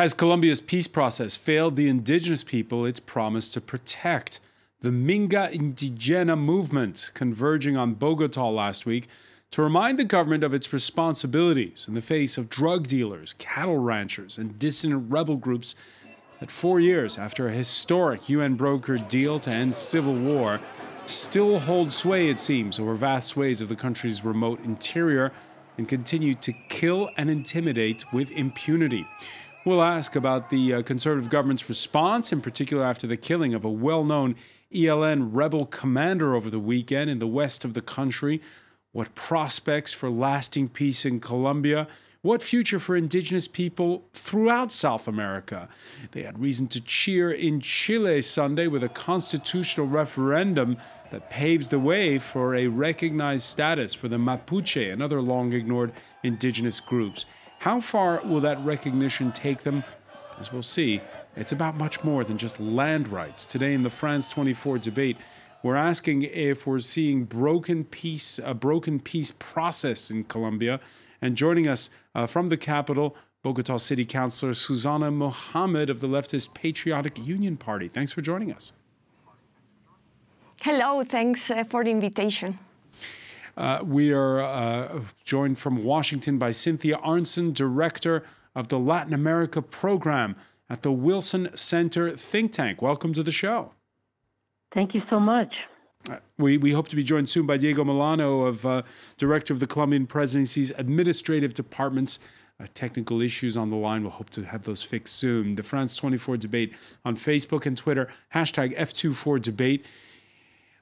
Has Colombia's peace process failed the indigenous people it's promised to protect? The Minga Indigena movement converging on Bogota last week to remind the government of its responsibilities in the face of drug dealers, cattle ranchers, and dissident rebel groups that four years after a historic UN brokered deal to end civil war still hold sway, it seems, over vast swathes of the country's remote interior and continue to kill and intimidate with impunity. We'll ask about the uh, conservative government's response, in particular after the killing of a well known ELN rebel commander over the weekend in the west of the country. What prospects for lasting peace in Colombia? What future for indigenous people throughout South America? They had reason to cheer in Chile Sunday with a constitutional referendum that paves the way for a recognized status for the Mapuche and other long ignored indigenous groups. How far will that recognition take them? As we'll see, it's about much more than just land rights. Today in the France 24 debate, we're asking if we're seeing broken peace, a broken peace process in Colombia. And joining us uh, from the capital, Bogota City Councilor Susana Muhamad of the leftist Patriotic Union Party. Thanks for joining us. Hello, thanks uh, for the invitation. Uh, we are uh, joined from Washington by Cynthia Arnson, Director of the Latin America Program at the Wilson Center think tank. Welcome to the show. Thank you so much. Uh, we, we hope to be joined soon by Diego Molano, of uh, Director of the Colombian Presidency's Administrative Department's uh, technical issues on the line. We'll hope to have those fixed soon. The France 24 debate on Facebook and Twitter, hashtag F24debate.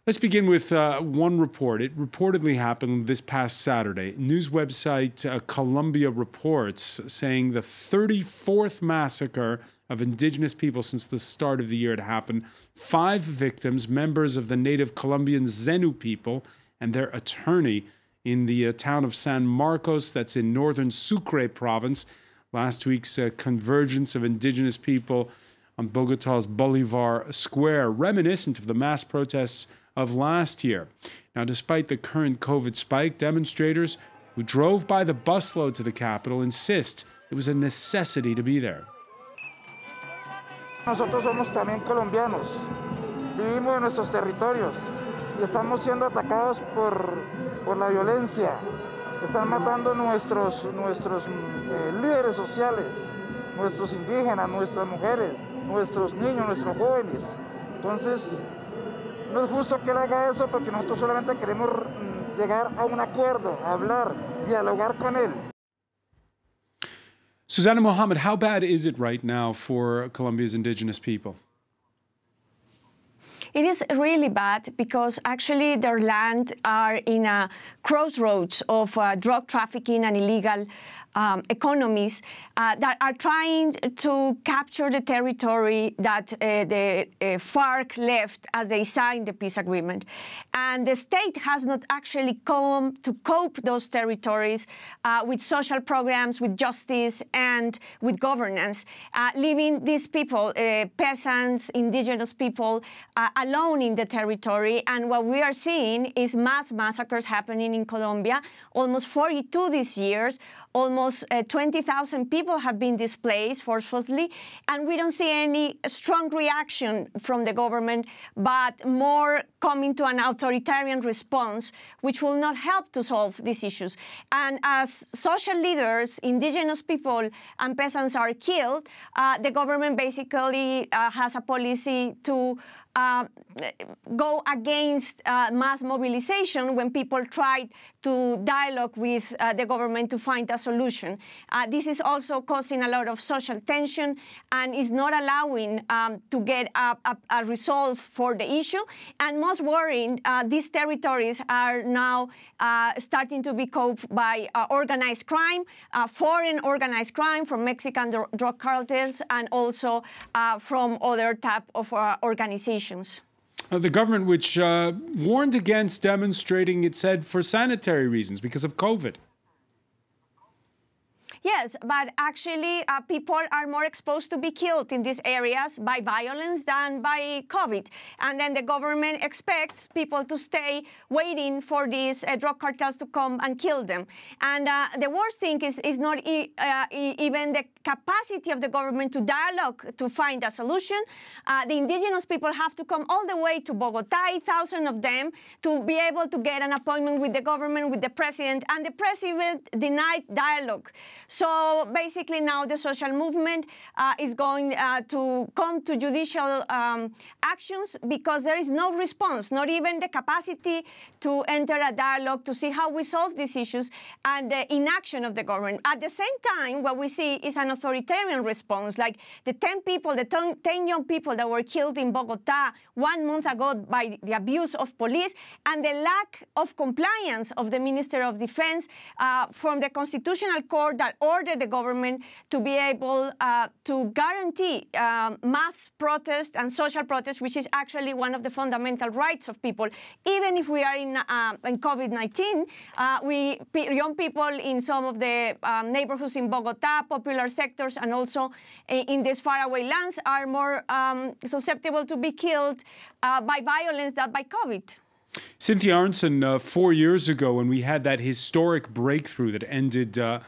Let's begin with uh, one report. It reportedly happened this past Saturday. News website uh, Colombia reports saying the 34th massacre of indigenous people since the start of the year had happened. Five victims, members of the native Colombian Zenu people, and their attorney in the uh, town of San Marcos, that's in northern Sucre province. Last week's uh, convergence of indigenous people on Bogota's Bolivar Square, reminiscent of the mass protests of last year. Now, despite the current COVID spike, demonstrators who drove by the busload to the capital insist it was a necessity to be there. Nosotros somos también colombianos, vivimos en nuestros territorios y estamos siendo atacados por, por la violencia. Están matando nuestros, nuestros eh, líderes sociales, nuestros indígenas, nuestras mujeres, nuestros niños, nuestros jóvenes. Entonces, no es justo que él haga eso porque nosotros solamente queremos llegar a un acuerdo, hablar, dialogar con él. Susana Muhamad, how bad is it right now for Colombia's indigenous people? It is really bad because actually their land are in a crossroads of uh, drug trafficking and illegal um, economies uh, that are trying to capture the territory that uh, the uh, FARC left as they signed the peace agreement. And the state has not actually come to cope those territories uh, with social programs, with justice, and with governance, uh, leaving these people, uh, peasants, indigenous people, alone in the territory. And what we are seeing is mass massacres happening in Colombia, almost 42 this years, Almost uh, 20,000 people have been displaced forcefully, and we don't see any strong reaction from the government, but more coming to an authoritarian response, which will not help to solve these issues. And as social leaders, indigenous people, and peasants are killed, uh, the government basically uh, has a policy to uh, go against uh, mass mobilization when people try to dialogue with uh, the government to find a solution. Uh, this is also causing a lot of social tension and is not allowing um, to get a, a, a, resolve for the issue. And most worrying, uh, these territories are now uh, starting to be coped by organized crime, foreign organized crime from Mexican drug cartels, and also from other type of organizations. Uh, the government, which uh, warned against demonstrating, it said, for sanitary reasons because of COVID. Yes, but actually, uh, people are more exposed to be killed in these areas by violence than by COVID. And then the government expects people to stay waiting for these uh, drug cartels to come and kill them. And uh, the worst thing is, is not e uh, even the capacity of the government to dialogue to find a solution. Uh, the indigenous people have to come all the way to Bogota, 8,000 of them, to be able to get an appointment with the government, with the president, and the president denied dialogue. So basically now the social movement uh, is going uh, to come to judicial um, actions because there is no response, not even the capacity to enter a dialogue to see how we solve these issues and the inaction of the government. At the same time, what we see is an authoritarian response, like the 10 people, the 10 young people that were killed in Bogota one month ago by the abuse of police and the lack of compliance of the Minister of Defense uh, from the Constitutional Court that ordered the government to be able uh, to guarantee uh, mass protest and social protest, which is actually one of the fundamental rights of people. Even if we are in, uh, in COVID-19, uh, we young people in some of the um, neighborhoods in Bogota, popular sectors, and also in these faraway lands are more um, susceptible to be killed uh, by violence than by COVID. Cynthia Arnson, uh, four years ago, when we had that historic breakthrough that ended uh,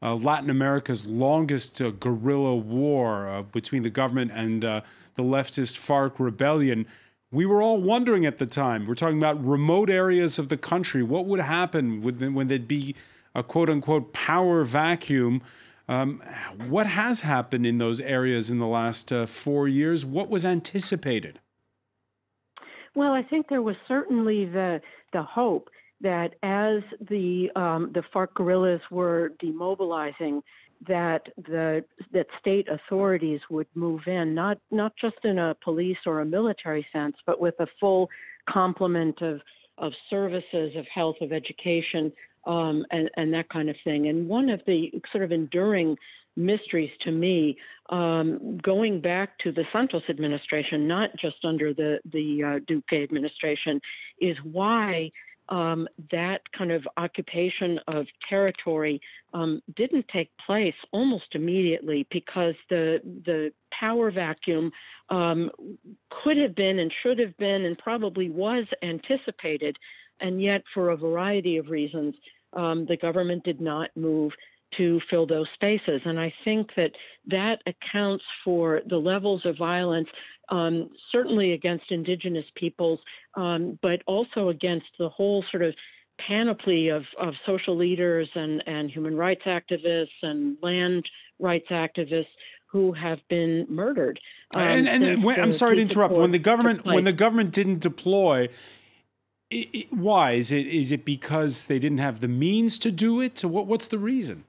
uh Latin America's longest uh, guerrilla war uh, between the government and the leftist FARC rebellion, we were all wondering at the time. We're talking about remote areas of the country. What would happen when, when there'd be a quote unquote power vacuum? Um, what has happened in those areas in the last uh, four years? What was anticipated? Well, I think there was certainly the the hope that as the um, the FARC guerrillas were demobilizing, that the that state authorities would move in, not not just in a police or a military sense, but with a full complement of of services, of health, of education, um, and, and that kind of thing. And one of the sort of enduring mysteries to me, um, going back to the Santos administration, not just under the the uh, Duque administration, is why um, that kind of occupation of territory um, didn't take place almost immediately because the the power vacuum um, could have been and should have been and probably was anticipated, and yet for a variety of reasons, um, the government did not move to fill those spaces. And I think that that accounts for the levels of violence, um, certainly against indigenous peoples, um, but also against the whole sort of panoply of, of social leaders and, and human rights activists and land rights activists who have been murdered. Um, and, and when, I'm sorry to interrupt. When the government when the government didn't deploy, it, it, why is it? Is it because they didn't have the means to do it? What, what's the reason?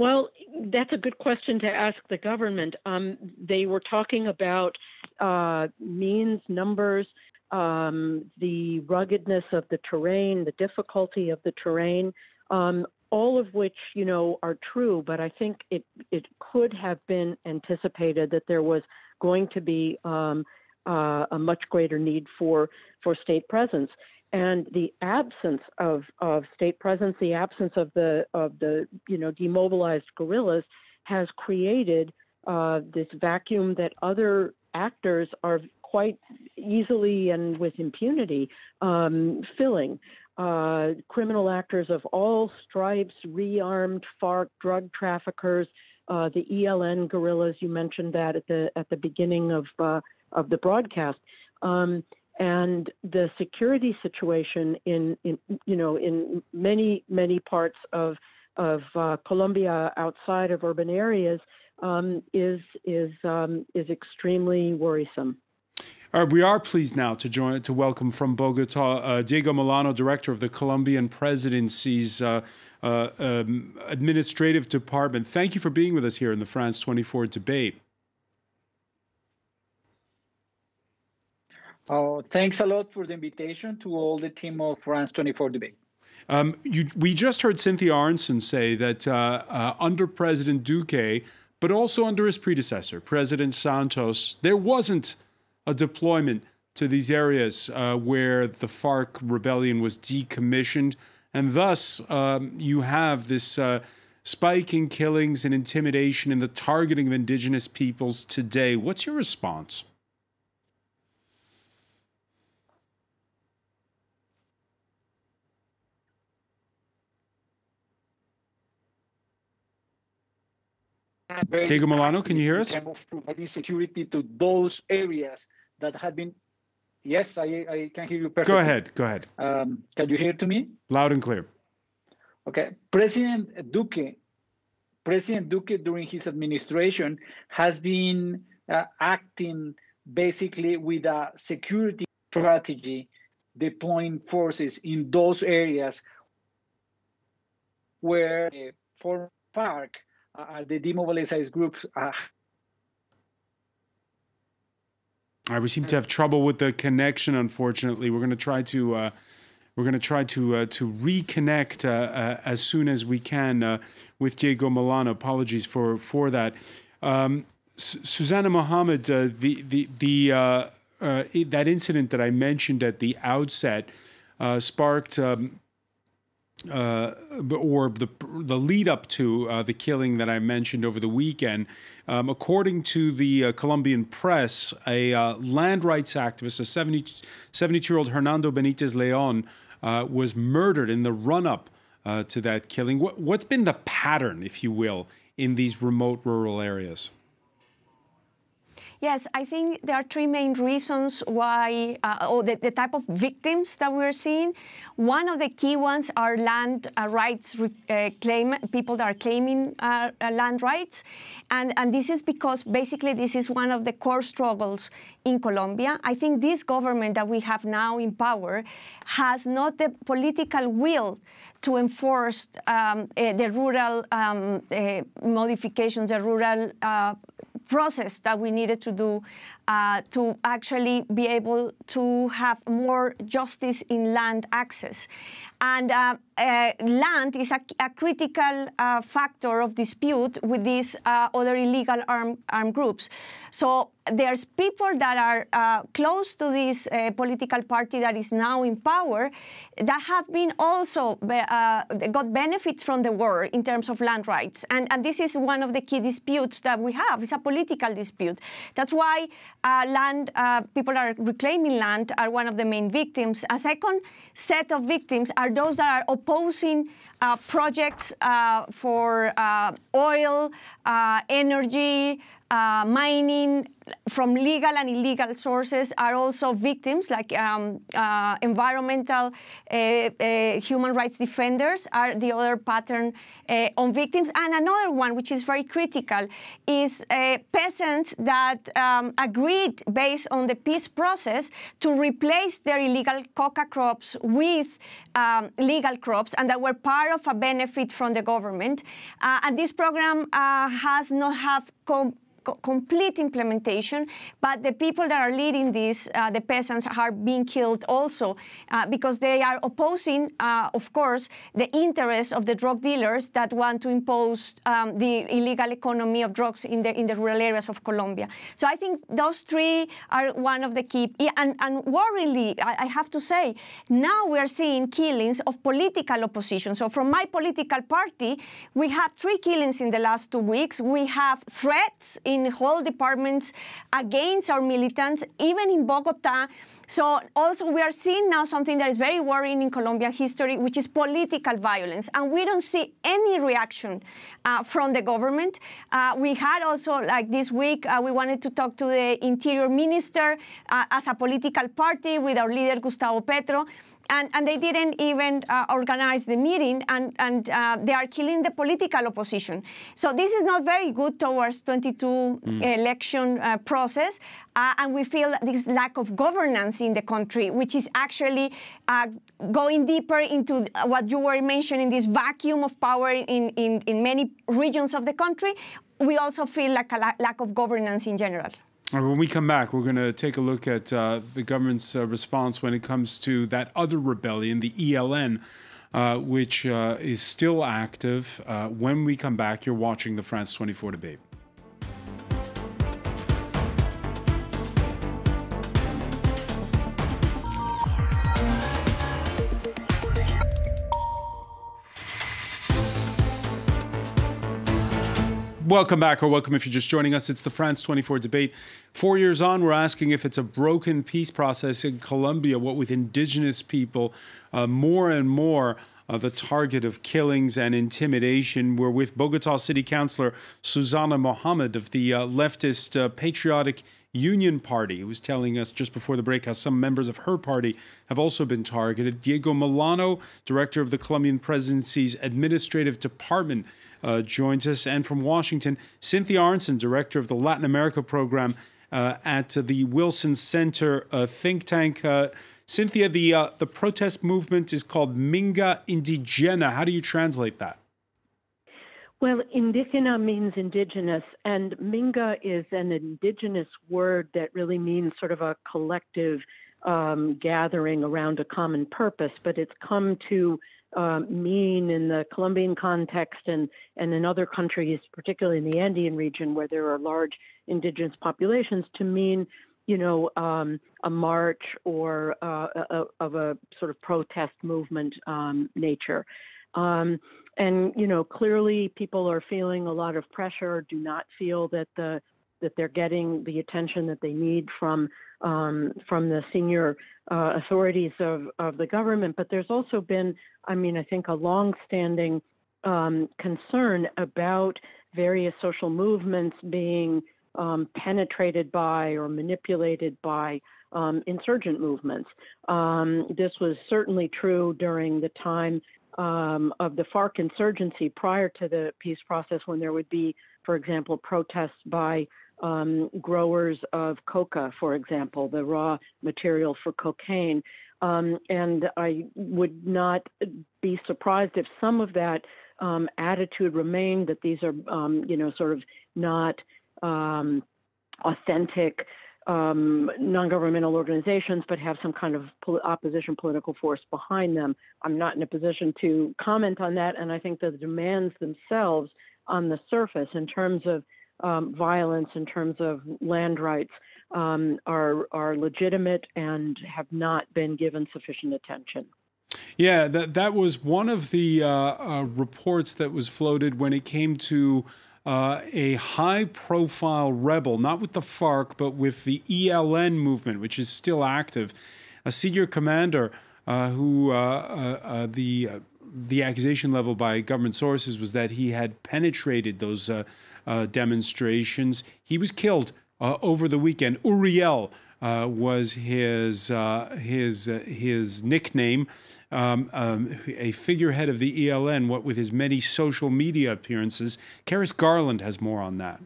Well, that's a good question to ask the government. Um, they were talking about uh, means, numbers, um, the ruggedness of the terrain, the difficulty of the terrain, um, all of which you know are true. But I think it it could have been anticipated that there was going to be um, uh, a much greater need for for state presence and the absence of, of state presence, the absence of the of the you know demobilized guerrillas, has created uh, this vacuum that other actors are quite easily and with impunity um, filling. Uh, criminal actors of all stripes, rearmed FARC drug traffickers, uh, the ELN guerrillas. You mentioned that at the at the beginning of uh, of the broadcast. Um, and the security situation in, in you know in many many parts of of uh, Colombia outside of urban areas um, is is um, is extremely worrisome. All right, we are pleased now to join to welcome from Bogota uh, Diego Molano, director of the Colombian Presidency's uh, uh um, administrative department. Thank you for being with us here in the France 24 debate. Oh, thanks a lot for the invitation to all the team of France 24 Debate. Um, you, we just heard Cynthia Arnson say that uh, uh, under President Duque, but also under his predecessor, President Santos, there wasn't a deployment to these areas uh, where the FARC rebellion was decommissioned. And thus, um, you have this uh, spike in killings and intimidation and the targeting of indigenous peoples today. What's your response? Diego Molano, can you hear us? Providing security to those areas that have been. Yes, I, I can hear you perfectly. Go ahead. Go ahead. Um, can you hear to me? Loud and clear. Okay. President Duque, President Duque during his administration has been uh, acting basically with a security strategy, deploying forces in those areas where uh, for FARC the demobilized groups. Uh, we seem to have trouble with the connection. Unfortunately, we're going to try to uh, we're going to try to uh, to reconnect uh, uh, as soon as we can with Diego Molano. Apologies for for that. Um, Susanna Muhamad, the the the that incident that I mentioned at the outset sparked. Um, uh, or the the lead up to uh, the killing that I mentioned over the weekend. Um, according to the uh, Colombian press, a uh, land rights activist, a 70, 72 year old Hernando Benitez Leon, uh, was murdered in the run up uh, to that killing. What, what's been the pattern, if you will, in these remote rural areas? Yes, I think there are three main reasons why, uh, or the, the, type of victims that we're seeing. One of the key ones are land uh, rights uh, claim, people that are claiming uh, uh, land rights. And, and this is because basically this is one of the core struggles in Colombia. I think this government that we have now in power has not the political will to enforce um, uh, the rural um, uh, modifications, the rural uh, process that we needed to do uh, to actually be able to have more justice in land access. And uh, uh, land is a, a critical uh, factor of dispute with these uh, other illegal armed arm groups. So there's people that are close to this political party that is now in power that have been also got benefits from the war in terms of land rights. And, and this is one of the key disputes that we have. It's a political dispute. That's why land people are reclaiming land are one of the main victims. A second set of victims are those that are opposing uh, projects uh, for uh, oil, uh, energy, uh, mining from legal and illegal sources are also victims, like um, uh, environmental uh, uh human rights defenders are the other pattern uh, on victims. And another one, which is very critical, is peasants that um, agreed based on the peace process to replace their illegal coca crops with um, legal crops and that were part of a benefit from the government. and this program has not have complete implementation, but the people that are leading this, uh, the peasants, are being killed also uh, because they are opposing, uh, of course, the interests of the drug dealers that want to impose um, the illegal economy of drugs in the in the rural areas of Colombia. So I think those three are one of the key. And, and worryingly, I, I have to say, now we are seeing killings of political opposition. So from my political party, we had three killings in the last two weeks. We have threats in whole departments against our militants, even in Bogota. So also we are seeing now something that is very worrying in Colombia history, which is political violence. And we don't see any reaction uh, from the government. Uh, we had also, like this week, uh, we wanted to talk to the interior minister uh, as a political party with our leader, Gustavo Petro and, and they didn't even uh, organize the meeting, and, and uh, they are killing the political opposition. So this is not very good towards 22 mm. election uh, process, uh, and we feel this lack of governance in the country, which is actually uh, going deeper into what you were mentioning, this vacuum of power in, in, in many regions of the country. We also feel like a la lack of governance in general. When we come back, we're going to take a look at uh, the government's uh, response when it comes to that other rebellion, the ELN, uh, which uh, is still active. Uh, when we come back, you're watching the France 24 debate. Welcome back, or welcome if you're just joining us. It's the France 24 debate. Four years on, we're asking if it's a broken peace process in Colombia, what with indigenous people uh, more and more uh, the target of killings and intimidation. We're with Bogota City Councilor Susana Muhamad of the uh, leftist uh, Patriotic Union Party, who was telling us just before the break how some members of her party have also been targeted. Diego Molano, director of the Colombian presidency's administrative department, uh, joins us. And from Washington, Cynthia Arnson, director of the Latin America program uh, at the Wilson Center uh, think tank. Uh, Cynthia, the uh, the protest movement is called Minga Indigena. How do you translate that? Well, indigena means indigenous, and Minga is an indigenous word that really means sort of a collective um, gathering around a common purpose, but it's come to uh, mean in the Colombian context and, and in other countries, particularly in the Andean region where there are large indigenous populations, to mean you know, um, a march or uh, a, of a sort of protest movement um, nature. Um, and you know, clearly people are feeling a lot of pressure. Do not feel that the that they're getting the attention that they need from um, from the senior uh, authorities of, of the government. But there's also been, I mean, I think a long-standing um, concern about various social movements being um, penetrated by or manipulated by um, insurgent movements. Um, this was certainly true during the time um, of the FARC insurgency prior to the peace process, when there would be, for example, protests by um, growers of coca, for example, the raw material for cocaine. Um, and I would not be surprised if some of that attitude remained that these are, you know, sort of not um, authentic um, non-governmental organizations, but have some kind of pol- opposition political force behind them. I'm not in a position to comment on that, and I think the demands themselves on the surface, in terms of um, violence, in terms of land rights, um, are are legitimate and have not been given sufficient attention. Yeah, that that was one of the uh, uh, reports that was floated when it came to uh, a high profile rebel, not with the FARC, but with the ELN movement, which is still active, a senior commander uh, who uh, uh, the the accusation level by government sources was that he had penetrated those Uh, demonstrations. He was killed uh, over the weekend. Uriel uh, was his his his nickname um, um, a figurehead of the ELN, what with his many social media appearances. Karis Garland has more on that.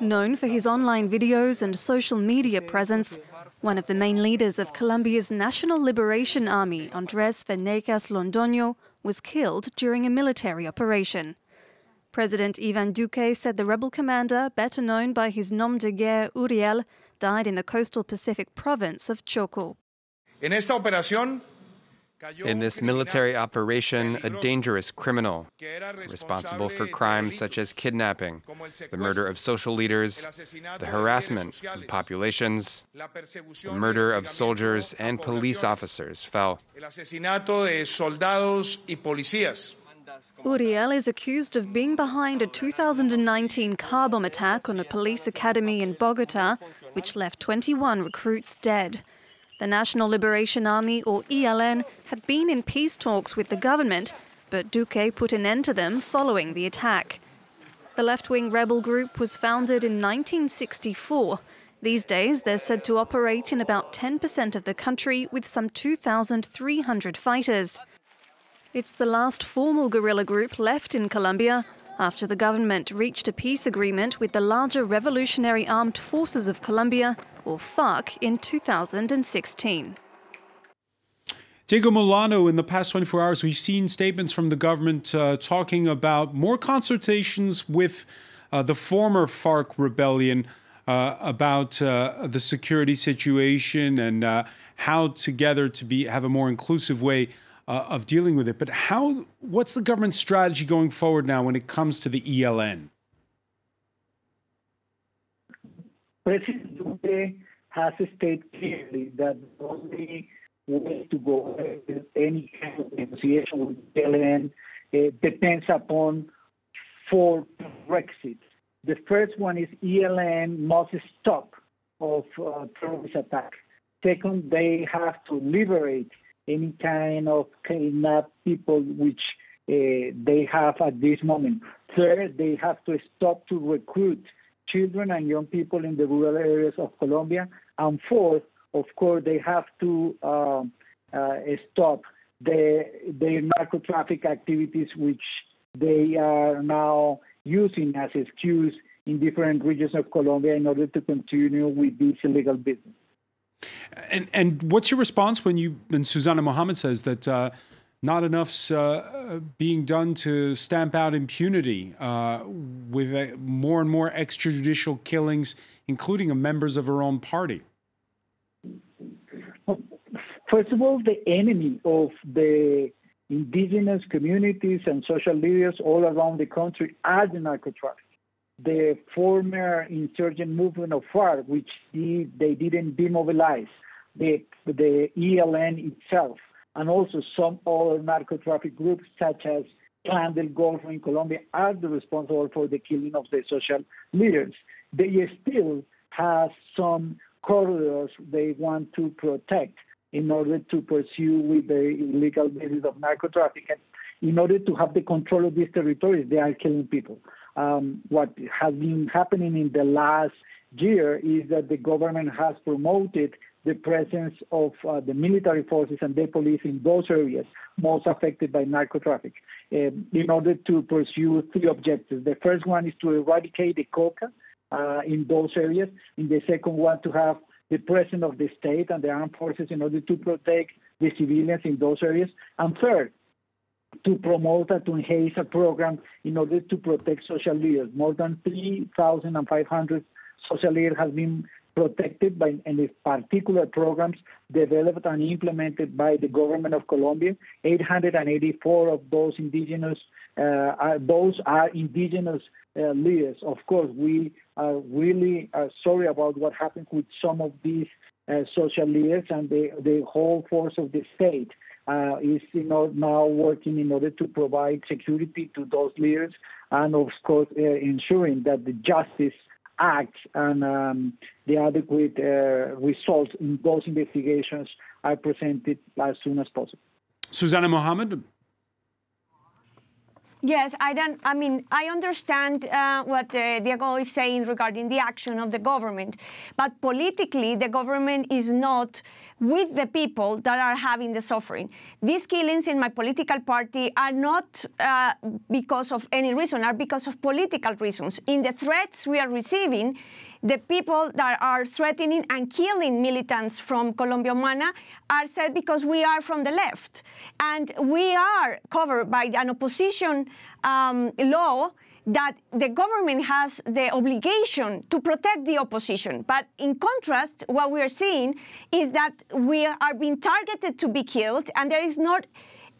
Known for his online videos and social media presence, one of the main leaders of Colombia's National Liberation Army, Andres Vanegas Londoño, was killed during a military operation. President Ivan Duque said the rebel commander, better known by his nom de guerre Uriel, died in the coastal Pacific province of Choco. In this military operation, a dangerous criminal responsible for crimes such as kidnapping, the murder of social leaders, the harassment of populations, the murder of soldiers and police officers fell. Uriel is accused of being behind a 2019 car bomb attack on a police academy in Bogota, which left 21 recruits dead. The National Liberation Army, or ELN, had been in peace talks with the government, but Duque put an end to them following the attack. The left wing rebel group was founded in 1964. These days, they're said to operate in about 10% of the country with some 2,300 fighters. It's the last formal guerrilla group left in Colombia after the government reached a peace agreement with the larger Revolutionary Armed Forces of Colombia or FARC, in 2016. Diego Molano, in the past 24 hours, we've seen statements from the government uh, talking about more consultations with uh, the former FARC rebellion uh, about uh, the security situation and uh, how together to be have a more inclusive way uh, of dealing with it. But how? What's the government's strategy going forward now when it comes to the ELN? President Duque has stated clearly that the only way to go with any kind of negotiation with ELN uh, depends upon four prerequisites. The first one is ELN must stop of uh, terrorist attack. Second, they have to liberate any kind of kidnapped people which uh, they have at this moment. Third, they have to stop to recruit children and young people in the rural areas of Colombia. And fourth, of course, they have to uh, uh, stop the, their narco traffic activities, which they are now using as excuse in different regions of Colombia in order to continue with this illegal business. And and what's your response when you when Susana Muhamad says that uh, not enough's uh, being done to stamp out impunity uh, with more and more extrajudicial killings, including of members of her own party? First of all, the enemy of the indigenous communities and social leaders all around the country are the narco the former insurgent movement of FARC, which they didn't demobilize, the, the ELN itself, and also some other narco traffic groups such as Clan del Golfo in Colombia are the responsible for the killing of the social leaders. They still have some corridors they want to protect in order to pursue with the illegal business of narco trafficking. In order to have the control of these territories, they are killing people um, what has been happening in the last year is that the government has promoted the presence of uh, the military forces and the police in those areas most affected by narco traffic uh, in order to pursue three objectives. The first one is to eradicate the coca uh, in those areas. In the second one, to have the presence of the state and the armed forces in order to protect the civilians in those areas. And third, to promote and to enhance a program in order to protect social leaders. More than 3,500 social leaders have been protected by any particular programs developed and implemented by the government of Colombia. 884 of those indigenous, uh, are, those are indigenous uh, leaders. Of course, we are really uh, sorry about what happened with some of these uh, social leaders and the, the whole force of the state is you know, now working in order to provide security to those leaders and, of course, uh, ensuring that the justice acts and um, the adequate uh, results in those investigations are presented as soon as possible. Susana Muhamad, Yes, I don't. I mean, I understand uh, what uh, Diego is saying regarding the action of the government, but politically, the government is not with the people that are having the suffering. These killings in my political party are not uh, because of any reason, are because of political reasons. In the threats we are receiving, the people that are threatening and killing militants from Colombia Humana are said because we are from the left. And we are covered by an opposition um, law that the government has the obligation to protect the opposition. But in contrast, what we are seeing is that we are being targeted to be killed, and there is not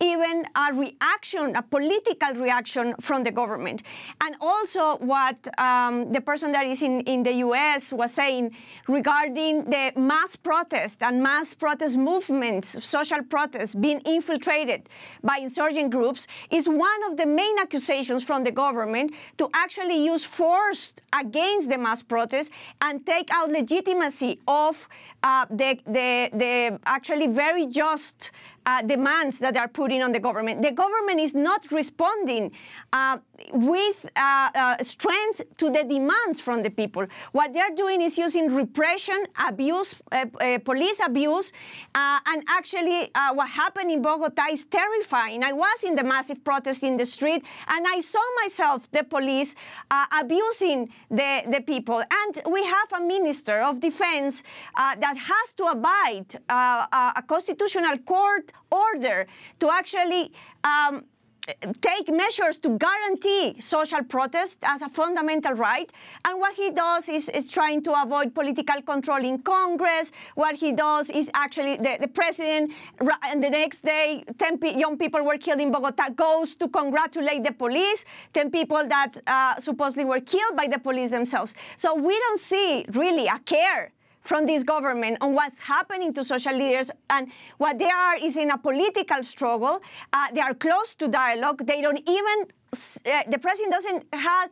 even a reaction, a political reaction from the government. And also what um, the person that is in, in the US was saying regarding the mass protest and mass protest movements, social protests being infiltrated by insurgent groups is one of the main accusations from the government to actually use force against the mass protests and take out legitimacy of uh, the, the, the actually very just uh, demands that are putting on the government. The government is not responding uh, with uh, uh strength to the demands from the people. What they're doing is using repression, abuse, uh, uh, police abuse, and actually what happened in Bogota is terrifying. I was in the massive protest in the street, and I saw myself, the police, abusing the, the people. And we have a minister of defense that has to abide a constitutional court order to actually um, take measures to guarantee social protest as a fundamental right. And what he does is, is trying to avoid political control in Congress. What he does is actually the, the president, and the next day, 10 young people were killed in Bogota, goes to congratulate the police, 10 people that uh, supposedly were killed by the police themselves. So we don't see really a care from this government on what's happening to social leaders. And what they are is in a political struggle. Uh, they are close to dialogue. They don't even, uh, the president doesn't have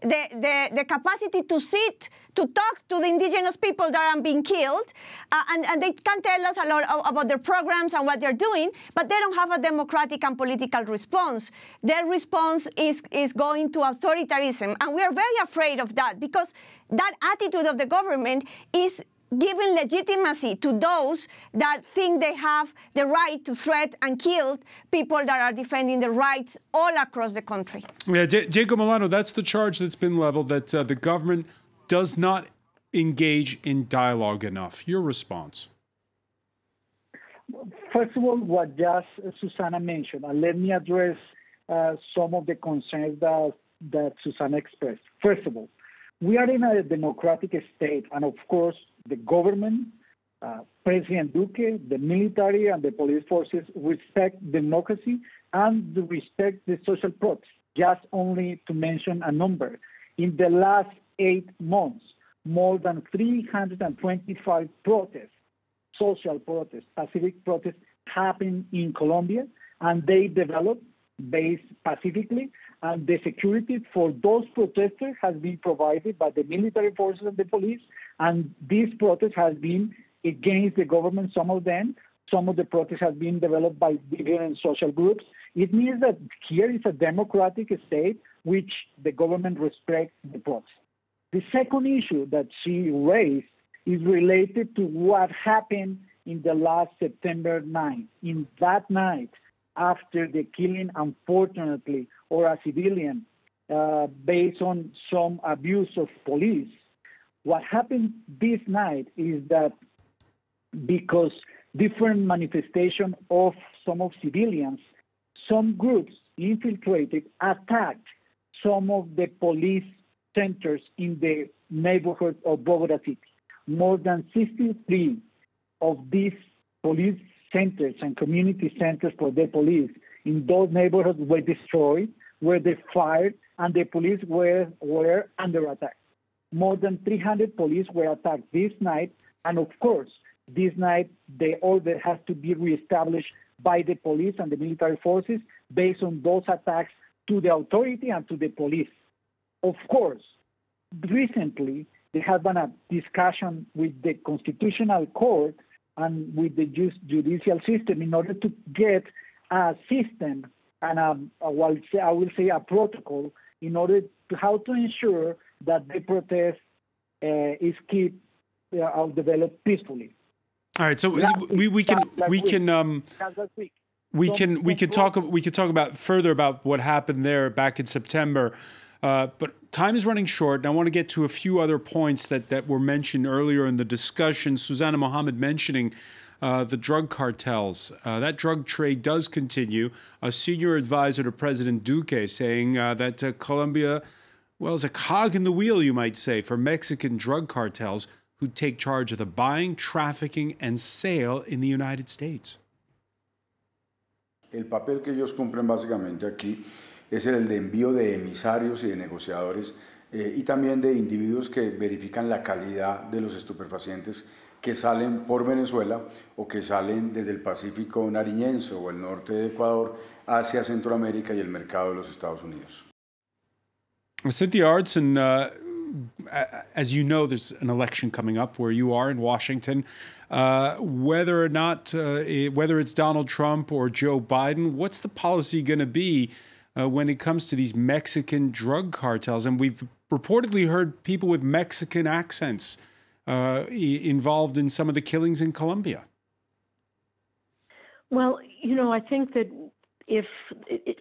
the, the, the capacity to sit, to talk to the indigenous people that are being killed. Uh, and, and they can tell us a lot about their programs and what they're doing, but they don't have a democratic and political response. Their response is, is going to authoritarianism. And we are very afraid of that because that attitude of the government is giving legitimacy to those that think they have the right to threat and kill people that are defending the rights all across the country. Yeah, Diego Molano, that's the charge that's been leveled that uh, the government does not engage in dialogue enough. Your response? First of all, what just Susana mentioned, and let me address uh, some of the concerns that, that Susana expressed. First of all, we are in a democratic state, and of course, the government, uh, President Duque, the military, and the police forces respect democracy and respect the social protest. Just only to mention a number, in the last eight months, more than 325 protests, social protests, pacific protests, happened in Colombia, and they developed based pacifically and the security for those protesters has been provided by the military forces and the police. And this protest has been against the government, some of them. Some of the protests have been developed by different social groups. It means that here is a democratic state which the government respects the protest. The second issue that she raised is related to what happened in the last September 9. In that night, after the killing, unfortunately, or a civilian uh, based on some abuse of police. What happened this night is that because different manifestation of some of civilians, some groups infiltrated, attacked some of the police centers in the neighborhood of Bogota City. More than 63 of these police centers and community centers for the police in those neighborhoods were destroyed, were they fired, and the police were, were under attack. More than 300 police were attacked this night, and of course, this night the order has to be reestablished by the police and the military forces based on those attacks to the authority and to the police. Of course, recently there has been a discussion with the Constitutional Court and with the judicial system in order to get a system and a, a well, I will say a protocol in order to how to ensure that the protest uh, is keep uh, developed peacefully. All right, so we, we can we can um we can we can talk we can talk about further about what happened there back in September. Uh, but time is running short, and I want to get to a few other points that, that were mentioned earlier in the discussion. Susana Muhamad mentioning uh, the drug cartels. Uh, that drug trade does continue. A senior advisor to President Duque saying uh, that uh, Colombia, well, is a cog in the wheel, you might say, for Mexican drug cartels who take charge of the buying, trafficking, and sale in the United States. El papel que ellos cumplen básicamente aquí es el de envío de emisarios y de negociadores eh, y también de individuos que verifican la calidad de los estupefacientes que salen por Venezuela o que salen desde el Pacífico nariñense o el norte de Ecuador hacia Centroamérica y el mercado de los Estados Unidos. Cynthia Arnson, uh, as you know, there's an election coming up where you are in Washington. Uh, whether or not, uh, whether it's Donald Trump or Joe Biden, what's the policy going to be uh, when it comes to these Mexican drug cartels. And we've reportedly heard people with Mexican accents uh, involved in some of the killings in Colombia. Well, you know, I think that if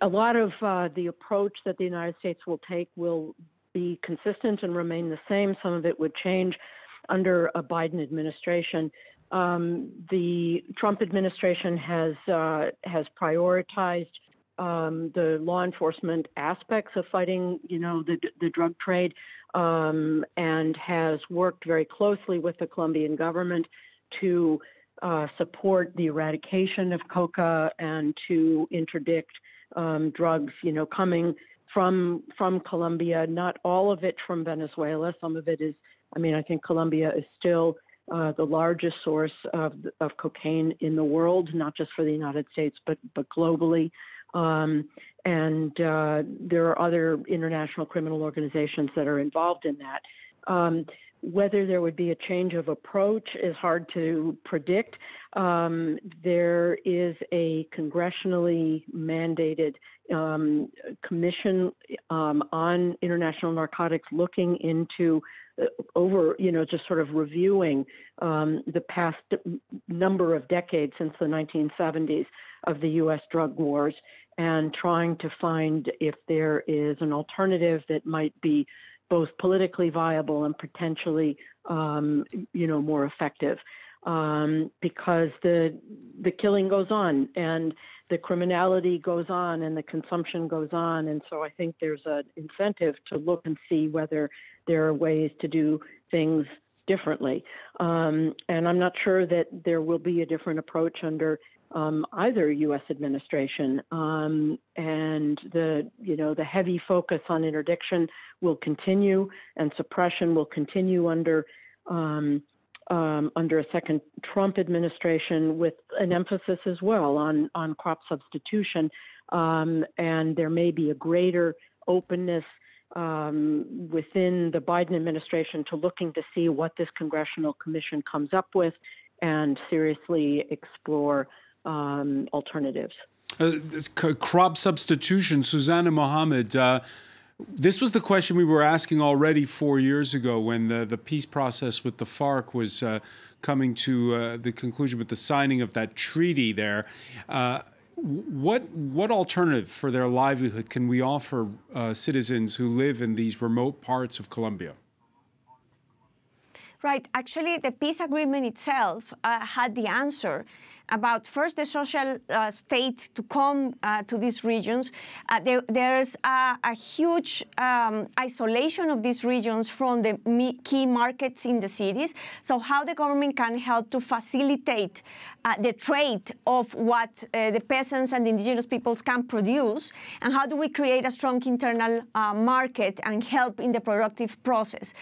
a lot of uh, the approach that the United States will take will be consistent and remain the same, some of it would change under a Biden administration. Um, the Trump administration has uh, has prioritized um, the law enforcement aspects of fighting, you know, the, the drug trade, um, and has worked very closely with the Colombian government to uh, support the eradication of coca and to interdict um, drugs, you know, coming from from Colombia. Not all of it from Venezuela. Some of it is. I mean, I think Colombia is still uh, the largest source of, of cocaine in the world, not just for the United States, but, but globally. Um, and uh, there are other international criminal organizations that are involved in that. Um, whether there would be a change of approach is hard to predict. Um, there is a congressionally mandated um, commission um, on international narcotics looking into uh, over, you know, just sort of reviewing um, the past number of decades since the 1970s of the U.S. drug wars and trying to find if there is an alternative that might be both politically viable and potentially, um, you know, more effective. Um, because the the killing goes on and the criminality goes on and the consumption goes on, and so I think there's an incentive to look and see whether there are ways to do things differently. Um, and I'm not sure that there will be a different approach under um, either U.S. administration. Um, and the you know the heavy focus on interdiction will continue, and suppression will continue under um, um under a second Trump administration, with an emphasis as well on on crop substitution. Um, and there may be a greater openness. Um, within the Biden administration to looking to see what this congressional commission comes up with and seriously explore um, alternatives. Uh, crop substitution, Susana Muhamad. Uh, this was the question we were asking already four years ago when the, the peace process with the FARC was uh, coming to uh, the conclusion with the signing of that treaty there. Uh, what what alternative for their livelihood can we offer uh, citizens who live in these remote parts of Colombia? Right. Actually, the peace agreement itself had the answer about first the social uh, state to come uh, to these regions. Uh, there, there's a, a huge um, isolation of these regions from the key markets in the cities. So how the government can help to facilitate uh, the trade of what uh, the peasants and the indigenous peoples can produce, and how do we create a strong internal uh, market and help in the productive process.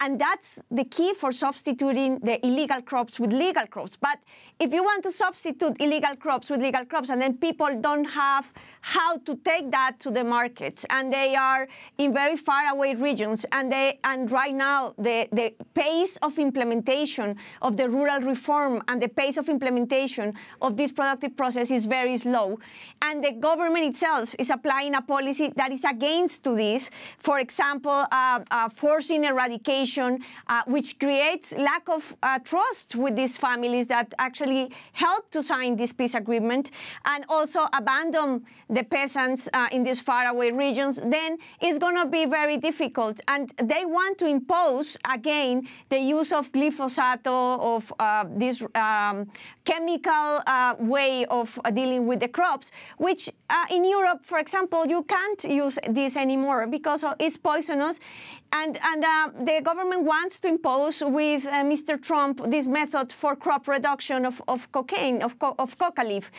and that's the key for substituting the illegal crops with legal crops. But if you want to substitute illegal crops with legal crops, and then people don't have how to take that to the markets, and they are in very far away regions, and they and right now the the pace of implementation of the rural reform and the pace of implementation of this productive process is very slow, and the government itself is applying a policy that is against to this. For example, uh, uh, forcing eradication, uh, which creates lack of uh, trust with these families that actually help to sign this peace agreement and also abandon the peasants uh, in these faraway regions, then it's going to be very difficult. And they want to impose, again, the use of glyphosate, of uh, this um, chemical uh, way of dealing with the crops, which uh, in Europe, for example, you can't use this anymore because it's poisonous. And, and uh, the government wants to impose with uh, Mr. Trump this method for crop reduction of, of cocaine, of, co of coca leaf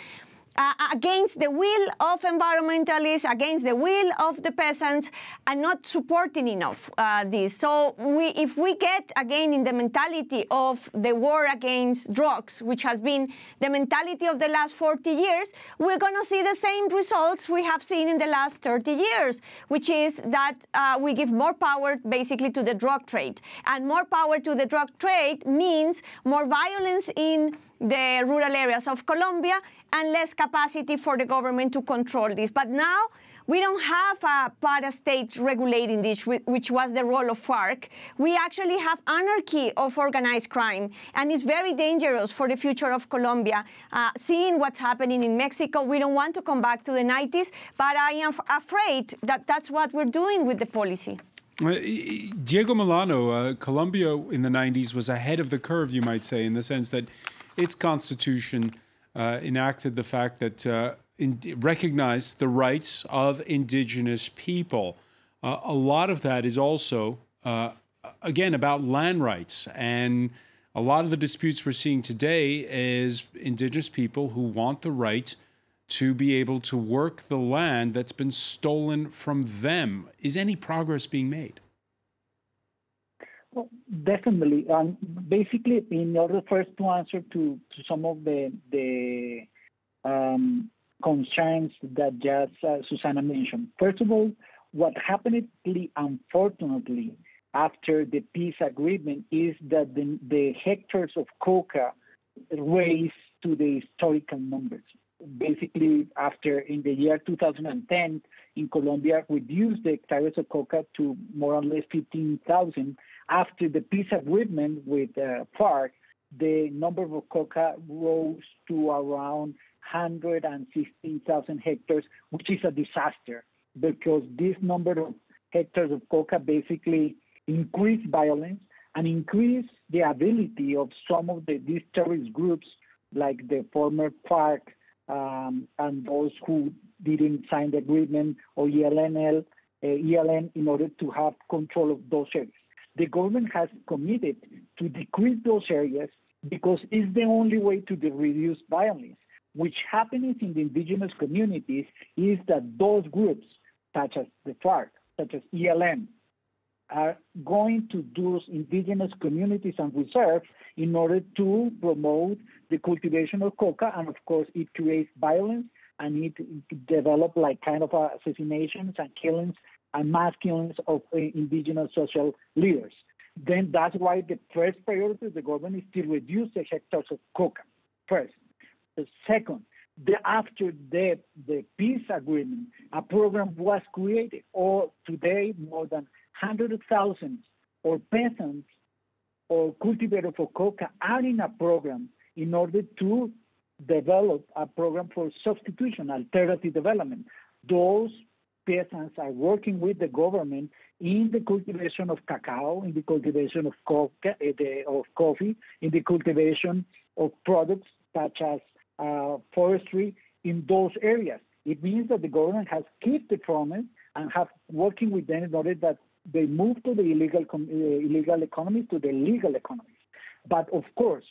uh, against the will of environmentalists, against the will of the peasants, and not supporting enough uh, this. So we, if we get again in the mentality of the war against drugs, which has been the mentality of the last 40 years, we're going to see the same results we have seen in the last 30 years, which is that uh, we give more power basically to the drug trade. And more power to the drug trade means more violence in the rural areas of Colombia and less capacity for the government to control this. But now we don't have a para-state regulating this, which was the role of FARC. We actually have anarchy of organized crime, and it's very dangerous for the future of Colombia. Uh, seeing what's happening in Mexico, we don't want to come back to the 90s, but I am afraid that that's what we're doing with the policy. Diego Molano, uh, Colombia in the 90s was ahead of the curve, you might say, in the sense that its constitution uh, enacted the fact that uh, in, recognized the rights of indigenous people. Uh, a lot of that is also, uh, again, about land rights. And a lot of the disputes we're seeing today is indigenous people who want the right to be able to work the land that's been stolen from them. Is any progress being made? Definitely. Um, basically, in order first to answer to, to some of the the um, concerns that just uh, Susana mentioned. First of all, what happened, unfortunately, after the peace agreement is that the, the hectares of coca raised to the historical numbers. Basically, after in the year 2010, in Colombia, reduced the hectares of coca to more or less 15,000. After the peace agreement with uh, FARC, the number of coca rose to around 116,000 hectares, which is a disaster because this number of hectares of coca basically increase violence and increase the ability of some of the, these terrorist groups, like the former FARC um, and those who didn't sign the agreement, or ELNL, uh, ELN, in order to have control of those areas. The government has committed to decrease those areas because it's the only way to reduce violence. Which happens in the indigenous communities is that those groups, such as the FARC, such as ELN, are going to those indigenous communities and reserves in order to promote the cultivation of coca. And of course, it creates violence and it develops like kind of assassinations and killings and mass killings of uh, indigenous social leaders. Then that's why the first priority of the government is to reduce the hectares of coca. First. The second, the, after the, the peace agreement, a program was created, or today more than 100,000 or peasants or cultivators of coca are in a program in order to develop a program for substitution, alternative development. Those peasants are working with the government in the cultivation of cacao, in the cultivation of, coca, eh, of coffee, in the cultivation of products such as uh, forestry in those areas. It means that the government has kept the promise and have working with them in order that they move to the illegal uh, illegal economies to the legal economies. But of course,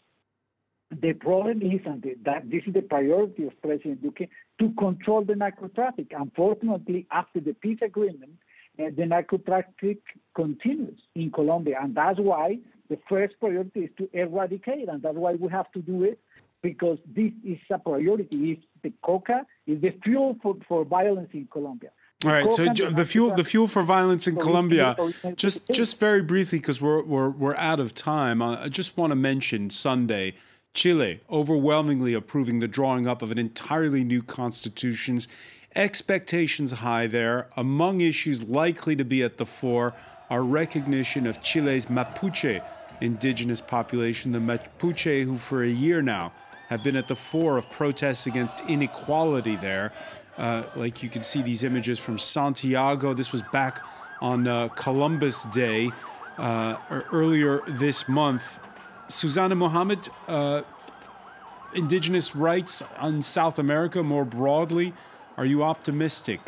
the problem is, and the, that this is the priority of President Duque, to control the narco traffic. Unfortunately, after the peace agreement, uh, the narco traffic continues in Colombia, and that's why the first priority is to eradicate, and that's why we have to do it because this is a priority. Is the coca is the fuel for, for violence in Colombia. All right, so the fuel the fuel for violence in Colombia. Just just very briefly, because we're we're we're out of time. Uh, I just want to mention Sunday, Chile overwhelmingly approving the drawing up of an entirely new constitutions. Expectations high there. Among issues likely to be at the fore are recognition of Chile's Mapuche indigenous population, the Mapuche, who for a year now have been at the fore of protests against inequality there. Uh, like you can see these images from Santiago. This was back on uh, Columbus Day uh, earlier this month. Susana Muhamad, uh, indigenous rights in South America more broadly, are you optimistic?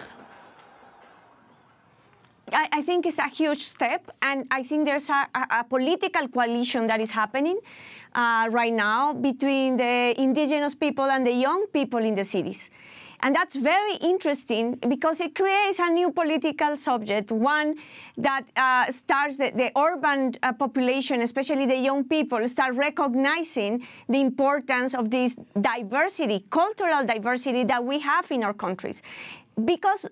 I, I, think it's a huge step, and I think there's a, a, a political coalition that is happening uh, right now between the indigenous people and the young people in the cities. And that's very interesting because it creates a new political subject, one that uh, starts the, the urban uh, population, especially the young people, start recognizing the importance of this diversity, cultural diversity that we have in our countries. Because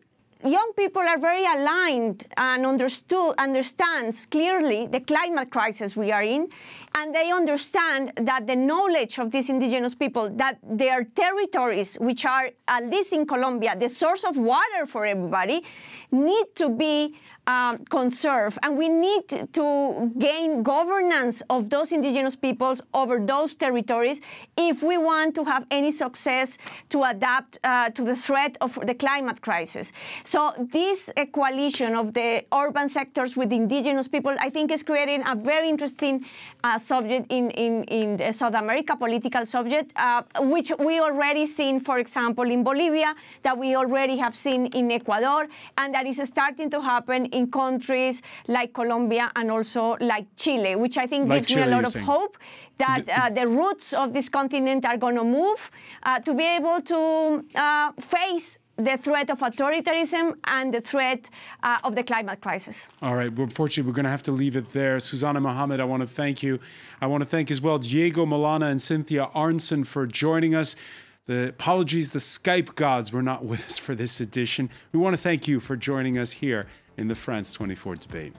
young people are very aligned and understood, understands clearly the climate crisis we are in, and they understand that the knowledge of these indigenous people, that their territories, which are, at least in Colombia, the source of water for everybody, need to be um, conserve. And we need to gain governance of those indigenous peoples over those territories if we want to have any success to adapt uh, to the threat of the climate crisis. So this uh, coalition of the urban sectors with indigenous people, I think is creating a very interesting uh, subject in, in, in South America, political subject, uh, which we already seen, for example, in Bolivia, that we already have seen in Ecuador, and that is starting to happen in countries like Colombia and also like Chile, which I think like gives Chile, me a lot of saying. hope that uh, the roots of this continent are going to move uh, to be able to uh, face the threat of authoritarianism and the threat uh, of the climate crisis. All right. Well, unfortunately, we're going to have to leave it there. Susana Muhamad, I want to thank you. I want to thank as well Diego Molano and Cynthia Arnson for joining us. The apologies, the Skype gods were not with us for this edition. We want to thank you for joining us here in the France 24 debate.